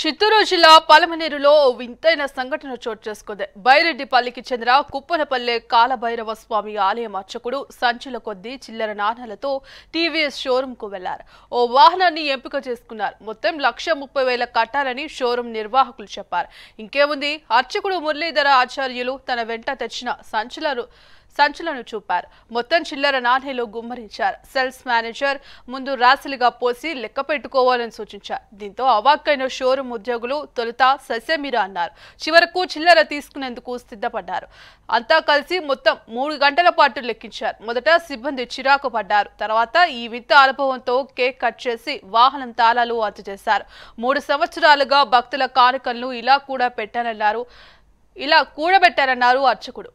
చిత్తూరు జిల్లా పలమనేరులో ఓ వింతైన సంఘటన చోటు చేసుకుంది. బైరెడ్డిపల్లికి చెందిన కుప్పనపల్లె కాలభైరవ స్వామి ఆలయం అర్చకుడు సంచుల కొద్దీ చిల్లర నాణాలతో టీవీఎస్ షోరూంకు కు వెళ్ళారు. ఓ వాహనాన్ని ఎంపిక చేసుకున్నారు. మొత్తం లక్ష ముప్పై వేల కట్టాలని షోరూం నిర్వాహకులు చెప్పారు. ఇంకేముంది? అర్చకుడు మురళీధర ఆచార్యులు తన వెంట తెచ్చిన సంచుల సంచులను చూపారు. మొత్తం చిల్లర నాణేలు గుమ్మరించారు. సేల్స్ మేనేజర్ ముందు రాశులుగా పోసి లెక్క పెట్టుకోవాలని సూచించారు. దీంతో అవాక్కైన షోరూమ్ ఉద్యోగులు తొలుత సస్యమీర అన్నారు. చివరకు చిల్లర తీసుకునేందుకు సిద్ధపడ్డారు. అంతా కలిసి మొత్తం మూడు గంటల పాటు లెక్కించారు. మొదట సిబ్బంది చిరాకు పడ్డారు. తర్వాత ఈ వింత అనుభవంతో కేక్ కట్ చేసి వాహనం తాళాలు అందజేశారు. మూడు సంవత్సరాలుగా భక్తుల కానుకలను ఇలా కూడా పెట్టానన్నారు. ఇలా కూడబెట్టారన్నారు అర్చకుడు.